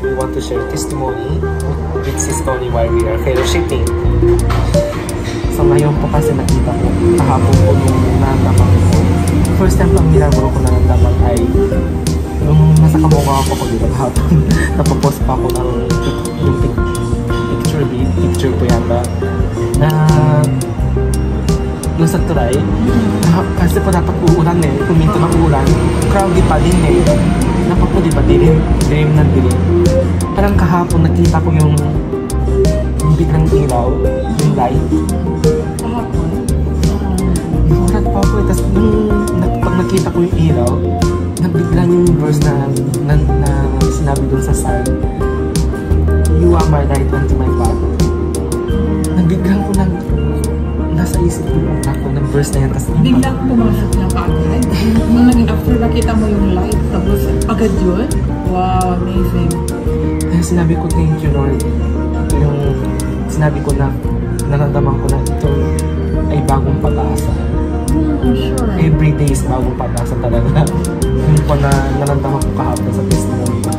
to share testimony with Sis Tony while we are fellowshipping. So ngayon po kasi nakita ko kahapon po yung naramdaman ko. First time lang milagro ko naramdaman ay yung nasa kamukha ako pag dito kahapon. Napapost pa ako ng yung pic- picture, picture po yata na dun sa try. Ah, kasi po dapat uulan eh. Kuminto ng ulan. Crowded pa din eh. Dapat po di ba dilim, dilim ng dilim. Parang kahapon nakita ko yung yung biglang ilaw, yung light. Kahapon. Nakulat pa ako eh. Tapos nung na- pag nakita ko yung ilaw, nagbiglang yung verse na, na, na sinabi dun sa psalm. You are my light unto my path. Nabiglang ko nang nasa isip ko yung ako ng verse na yan. Tapos Biglang pumasok na. Nung naging after nakita mo yung light, tapos agad yun? Wow, amazing. Kaya sinabi ko, thank you Lord. Yung sinabi ko na, naramdaman ko na ito ay bagong pag-asa. Hmm, sure. Every day is bagong pag-asa talaga. Yun po na naramdaman ko kahapon sa testimony ko.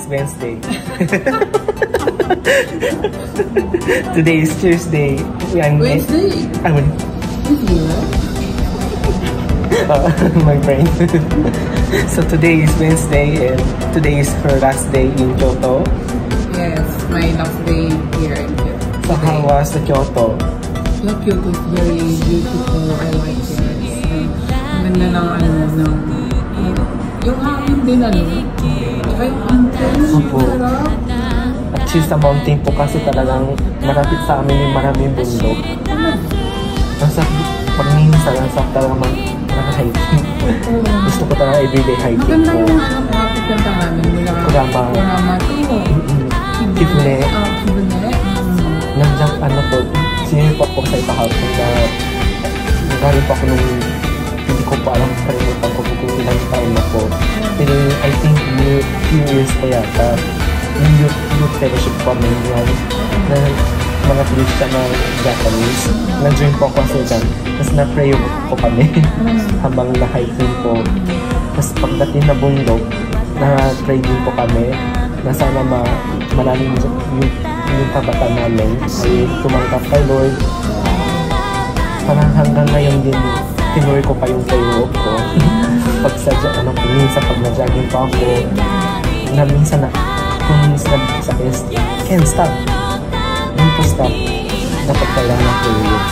Is Wednesday. today is Tuesday. I'm, Wednesday? I mean, With uh, my brain. so today is Wednesday and today is her last day in Kyoto. Yes, my last day here in Kyoto. So how was the Kyoto? Yeah, Kyoto is very beautiful. I like it. Ang ganda ng ano, ng... Yung hangin din, ano? Yung. Opo. At she's sa mountain po kasi talagang malapit sa amin yung maraming bundok. Nasa pag-minsan, nasa talagang mag hiking Gusto ko talaga everyday hiking Maganda po. yung ano, makapupunta namin mula Kurama. Kurama to. Kifne. Ah, Kifne. Mm. Nandiyan ano po, sinili po sa ipahapon na galing pa ako nung ko pa alam kalimutan ko kung ilang na po. Pero I think few, few years pa yata. Yung youth, youth fellowship kami yan. Na mga Christian na Japanese. Na-join po ako sa dyan. Tapos na-pray po kami habang na-hiking po. Tapos pagdating na bundok, na-pray din po kami na sana ma malalim yung, yung, kabata namin ay tumanggap kay Lord. Parang hanggang ngayon din, tinuloy ko pa yung playwork ko. pag sa, ano, minsan pag na-jogging pa ako, na minsan na, kung minsan na sa can't, can't stop. Yung po stop, dapat kailangan ng playwork.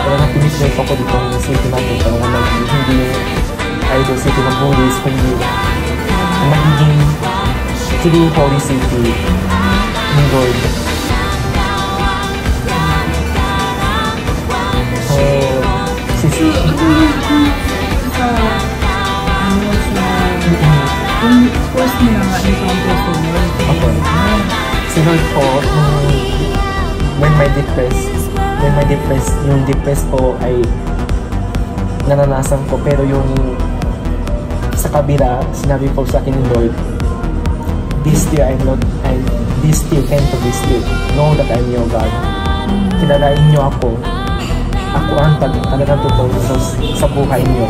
Parang pinipray ko dito ng city natin, parang nag, hindi yung idol city ng Buddhist, kundi magiging true holy city ng Lord. Yung mo na nga encounter sa Lord. Ako. si Lord depressed, when yung depressed po ay naranasan ko, pero yung sa kabila, sinabi po sa akin ni Lord, be still, I'm not, I, be still, and to be still. Know that I'm your God. Kilalain niyo ako. Ako ang tag talagang totoo sa, sa buhay niyo.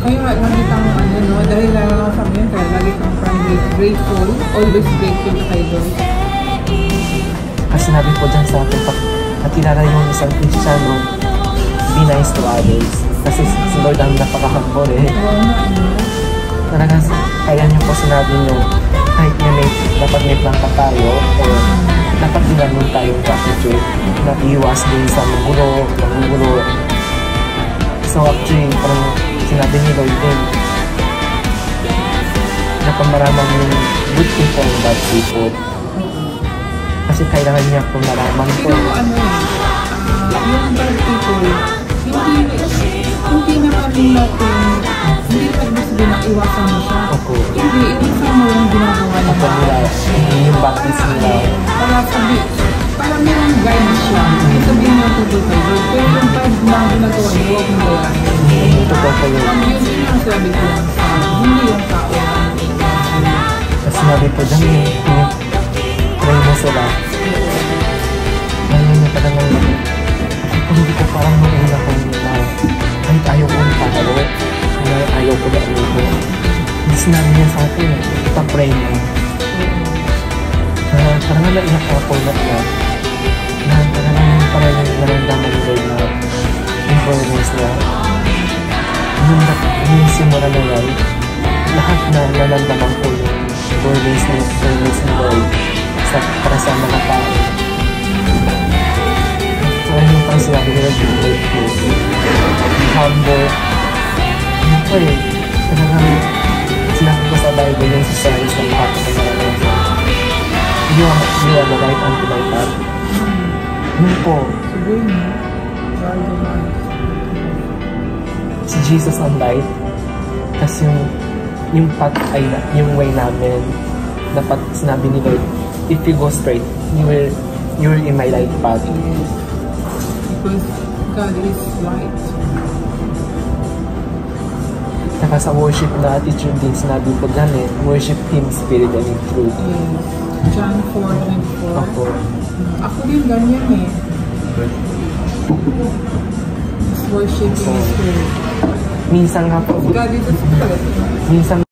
Kaya lagi kang ano no, dahil lalo lang sabi yun, kaya lagi kang parang grateful, always grateful kay Lord. Kasi sinabi po dyan sa atin, pag nakilala yung isang Kristiyano, be nice to others. Kasi si Lord ang napaka-humble eh. Oo nga, ano. Talagang kaya niyo po sinabi niyo, kahit na may, dapat may planta tayo, o dapat din naman tayong gratitude na iwas din sa magulo, magugulo. So actually, parang sinabi ni Lord din, na pamaraman yung good people bad people. Kasi kailangan niya po nalaman po. Pero ano ah, yung bad people, hindi, hindi naman natin, hindi na iwasan mo siya. Opo. Hindi, iwasan mo yung ginagawa nila, hindi yung baptist nila. Para sabi, para merong guide siya. Ibig sabihin mo tungkol kay Lord. Pero yung bad na ginagawa huwag mo. Hindi totoo po yun. Ang yun yun ang sabi ko lang sa hindi yung tao. Kasi sinabi po dyan, yung, yung sila. Ngayon na talagang hindi ko parang ko na kahit ayaw ko ng tao, na ayaw ko na ano ko. Sinabi niya sa akin, ipag-pray mo. Na naiyak ako na iyak. Na talagang parang naramdaman ni Lord na yung burdens niya. Yung, yung simula na yan, lahat na naramdaman ko yung burdens ni burdens ni Lord sa, para sa mga tao. Parang yung parang sinabi nila yung Lord ko. Humble. Ano po eh, talagang sinabi ko sa Bible yung sa Saris ng lahat ng mga. You are, you are the light unto my path. Yun po, si Jesus ang light. Tapos yung, yung path ay, yung way namin, dapat sinabi ni Lord, if you go straight, you will, you will in my light path. because God is light. Saka sa worship na attitude din sinabi ko dyan eh, worship Him spirit and in truth. Yes. John 4.24 Ako, Ako din ganyan eh. Worship in So, spirit. minsan nga po, God is a spirit. minsan